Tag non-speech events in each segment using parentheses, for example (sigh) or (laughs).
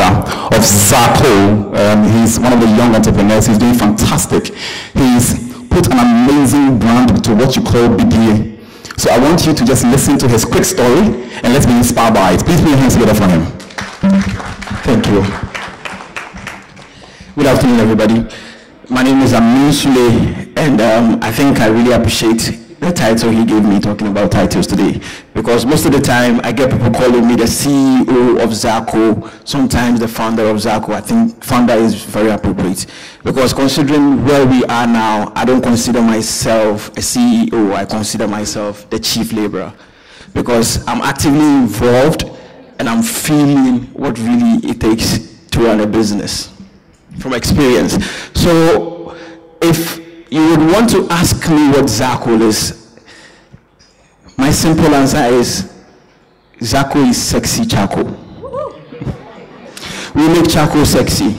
founder of Zaacoal. Um, he's one of the young entrepreneurs. He's doing fantastic. He's put an amazing brand to what you call BDA. So I want you to just listen to his quick story and let's be inspired by it. Please put your hands together for him. Thank you. Good afternoon, everybody. My name is Amin Sulley, and um, I think I really appreciate the title he gave me talking about titles today because most of the time I get people calling me the CEO of Zaacoal, sometimes the founder of Zaacoal. I think founder is very appropriate because considering where we are now, I don't consider myself a CEO, I consider myself the chief laborer because I'm actively involved and I'm feeling what really it takes to run a business from experience. So if you would want to ask me what Zaacoal is, my simple answer is Zaacoal is sexy charcoal. we make charcoal sexy.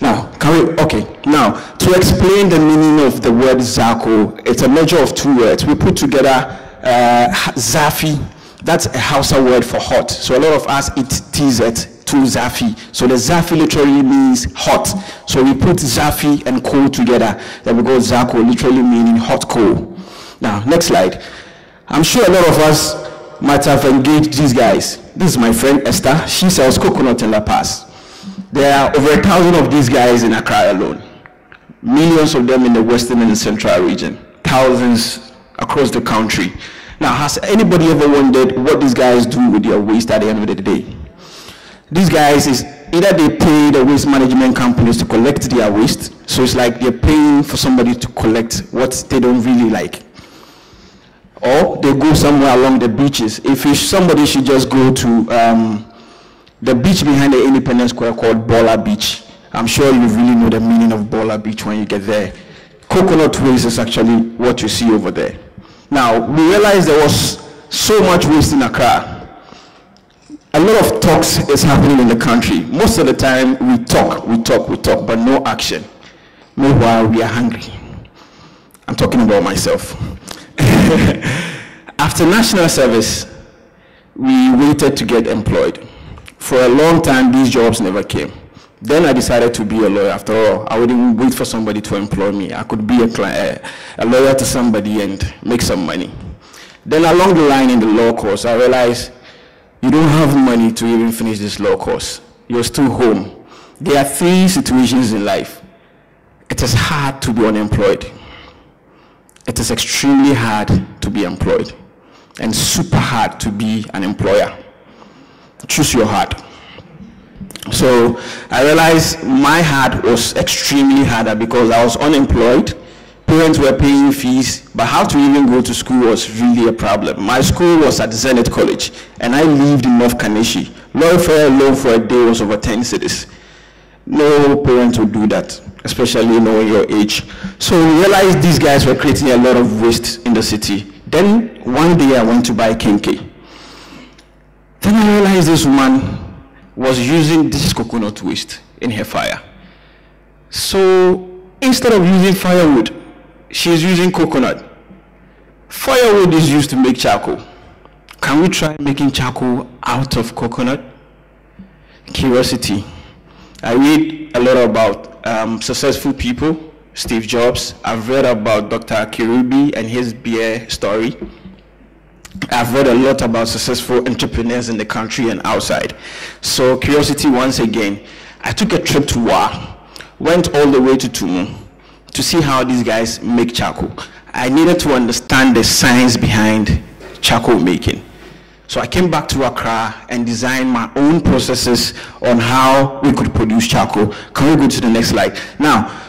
Now, can we, okay, now, to explain the meaning of the word Zaacoal, it's a measure of two words. We put together uh, Zafi, that's a Hausa word for hot. So a lot of us eat TZ to Zafi. So the Zafi literally means hot. So we put Zafi and coal together. Then we go Zaacoal, literally meaning hot coal. Now, next slide. I'm sure a lot of us might have engaged these guys. This is my friend Esther. She sells coconut in La Paz. There are over a thousand of these guys in Accra alone. Millions of them in the western and the central region. Thousands across the country. Now, has anybody ever wondered what these guys do with their waste at the end of the day? These guys is either they pay the waste management companies to collect their waste, so it's like they're paying for somebody to collect what they don't really like. Or they go somewhere along the beaches. If somebody should just go to um, the beach behind the Independence Square called Bola Beach. I'm sure you really know the meaning of Bola Beach when you get there. Coconut waste is actually what you see over there. Now, we realized there was so much waste in Accra a lot of talks is happening in the country. Most of the time, we talk, we talk, we talk, but no action. Meanwhile, we are hungry. I'm talking about myself. (laughs) After national service, we waited to get employed. For a long time, these jobs never came. Then I decided to be a lawyer. After all, I wouldn't wait for somebody to employ me. I could be a, client, eh, a lawyer to somebody and make some money. Then along the line in the law course, I realized you don't have money to even finish this law course. You're still home. There are three situations in life. It is hard to be unemployed. It is extremely hard to be employed. And super hard to be an employer. Choose your heart. So I realized my heart was extremely harder because I was unemployed parents were paying fees, but how to even go to school was really a problem. My school was at Zenith College, and I lived in North Kaneshie. Lorry fare alone for a day was over 10 cedis. No parent would do that, especially knowing your age. So we realized these guys were creating a lot of waste in the city. Then one day I went to buy kenkey. Then I realized this woman was using this coconut waste in her fire. So instead of using firewood, she's using coconut. Firewood is used to make charcoal. Can we try making charcoal out of coconut? Curiosity. I read a lot about um, successful people, Steve Jobs. I've read about Dr. Kirubi and his beer story. I've read a lot about successful entrepreneurs in the country and outside. So curiosity once again. I took a trip to Wa, went all the way to Tumu, to see how these guys make charcoal. I needed to understand the science behind charcoal making. So I came back to Accra and designed my own processes on how we could produce charcoal. Can we go to the next slide? Now,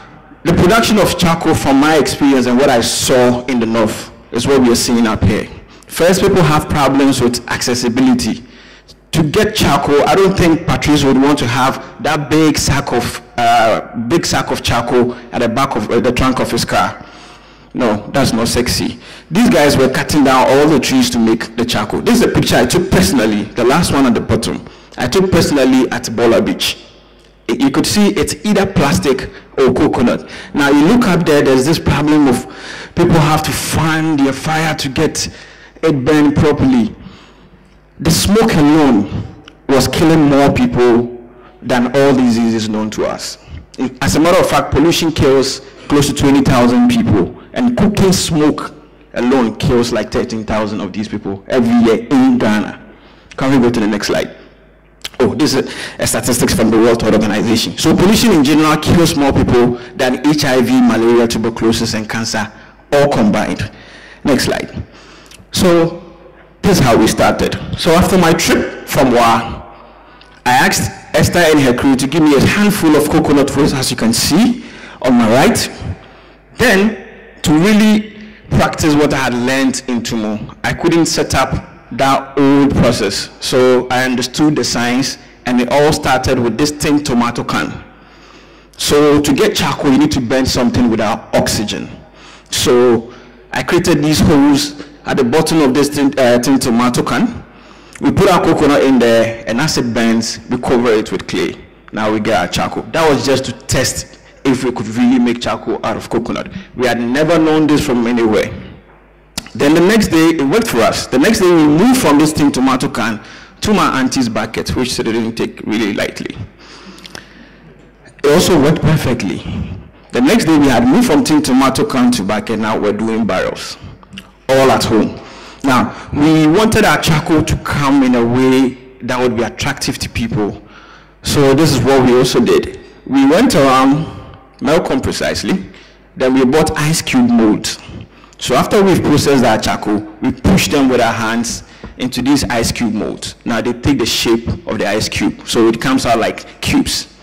the production of charcoal from my experience and what I saw in the north is what we are seeing up here. First, people have problems with accessibility to get charcoal, I don't think Patrice would want to have that big sack of uh, big sack of charcoal at the back of uh, the trunk of his car. No, that's not sexy. These guys were cutting down all the trees to make the charcoal. This is a picture I took personally, the last one at the bottom. I took personally at Bola Beach. You could see it's either plastic or coconut. Now you look up there, there's this problem of people have to find their fire to get it burned properly the smoke alone was killing more people than all diseases known to us. As a matter of fact, pollution kills close to 20,000 people, and cooking smoke alone kills like 13,000 of these people every year in Ghana. Can we go to the next slide? Oh, this is a, statistics from the World Health Organization. So pollution in general kills more people than HIV, malaria, tuberculosis, and cancer all combined. Next slide. So this is how we started. So after my trip from Wa, I asked Esther and her crew to give me a handful of coconut waste, as you can see on my right. Then, to really practice what I had learned in Tumu, I couldn't set up that old process. So I understood the science, and it all started with this tin tomato can. So to get charcoal, you need to burn something without oxygen. So I created these holes at the bottom of this tin, uh, tin tomato can. We put our coconut in there, and as it burns, we cover it with clay. Now we get our charcoal. That was just to test if we could really make charcoal out of coconut. We had never known this from anywhere. Then the next day, it worked for us. The next day, we moved from this tin tomato can to my auntie's bucket, which they didn't take really lightly. It also worked perfectly. The next day, we had moved from tin tomato can to bucket. Now we're doing barrels, all at home. Now, we wanted our charcoal to come in a way that would be attractive to people. So this is what we also did. We went around Melcom precisely, then we bought ice cube molds. So after we've processed our charcoal, we push them with our hands into these ice cube molds. Now they take the shape of the ice cube, so it comes out like cubes.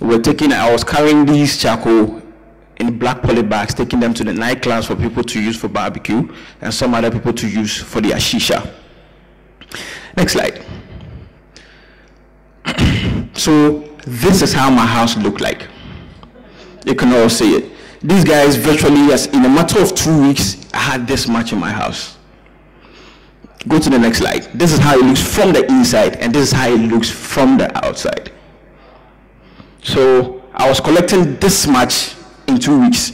We're taking, I was carrying these charcoal in black poly bags, taking them to the nightclubs for people to use for barbecue, and some other people to use for the shisha. Next slide. (clears throat) so this is how my house looked like. You can all see it. These guys virtually, yes, in a matter of two weeks, I had this much in my house. Go to the next slide. This is how it looks from the inside, and this is how it looks from the outside. So I was collecting this much in two weeks.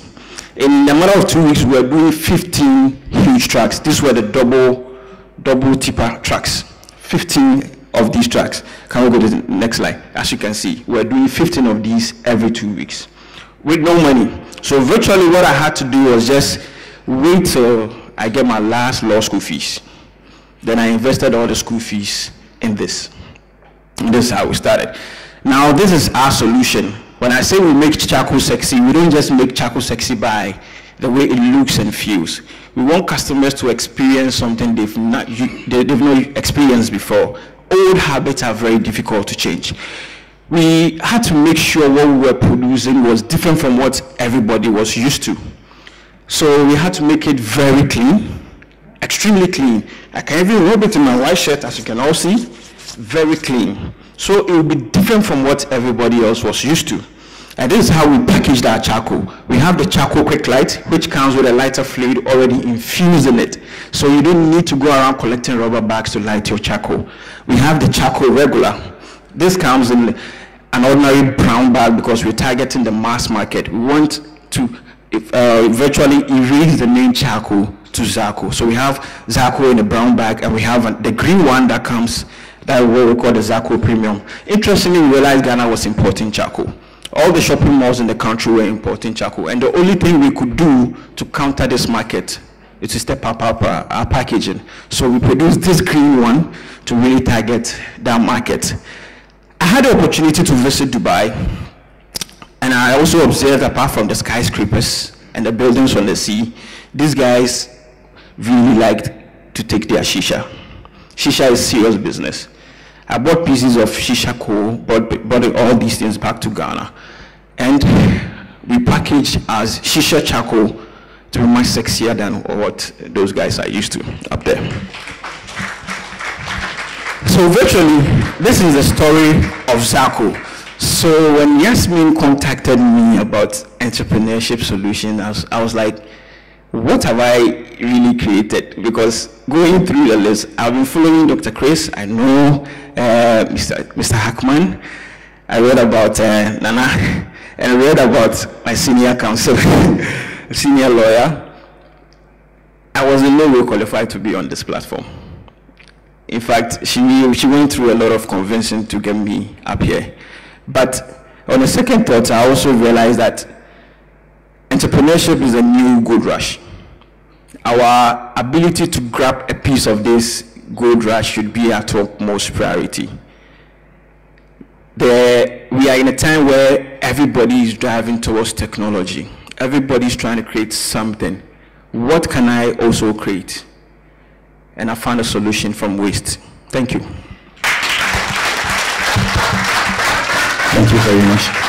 In a matter of two weeks, we were doing 15 huge trucks. These were the double, double tipper trucks. 15 of these trucks. Can we go to the next slide? As you can see, we're doing 15 of these every two weeks with no money. So virtually what I had to do was just wait till I get my last law school fees. Then I invested all the school fees in this. And this is how we started. Now this is our solution. When I say we make charcoal sexy, we don't just make charcoal sexy by the way it looks and feels. We want customers to experience something they've not, they've not experienced before. Old habits are very difficult to change we had to make sure what we were producing was different from what everybody was used to. So we had to make it very clean, extremely clean. I can even rub it in my white shirt, as you can all see, very clean. So it will be different from what everybody else was used to. And this is how we packaged our charcoal. We have the charcoal quick light, which comes with a lighter fluid already infused in it. So you don't need to go around collecting rubber bags to light your charcoal. We have the charcoal regular, this comes in an ordinary brown bag because we're targeting the mass market. We want to uh, virtually erase the name charcoal to Zaacoal. So we have Zaacoal in a brown bag and we have the green one that comes that we call the Zaacoal Premium. Interestingly, we realized Ghana was importing charcoal. All the shopping malls in the country were importing charcoal. And the only thing we could do to counter this market is to step up our, our packaging. So we produced this green one to really target that market. I had the opportunity to visit Dubai, and I also observed, apart from the skyscrapers and the buildings on the sea, these guys really liked to take their shisha. Shisha is serious business. I bought pieces of shisha coal, brought, brought all these things back to Ghana, and we packaged as shisha charcoal to be much sexier than what those guys are used to up there. So virtually, this is the story of Zaacoal. So when Yasmin contacted me about entrepreneurship solution, I was, I was like, what have I really created? Because going through the list, I've been following Dr. Chris. I know uh, Mr. Mr. Hackman. I read about uh, Nana, and I read about my senior counsel, (laughs) senior lawyer. I was in no way qualified to be on this platform. In fact, she, she went through a lot of convincing to get me up here. But on a second thought, I also realized that entrepreneurship is a new gold rush. Our ability to grab a piece of this gold rush should be our topmost priority. We are in a time where everybody is driving towards technology. Everybody is trying to create something. What can I also create? And I found a solution from waste. Thank you. Thank you very much.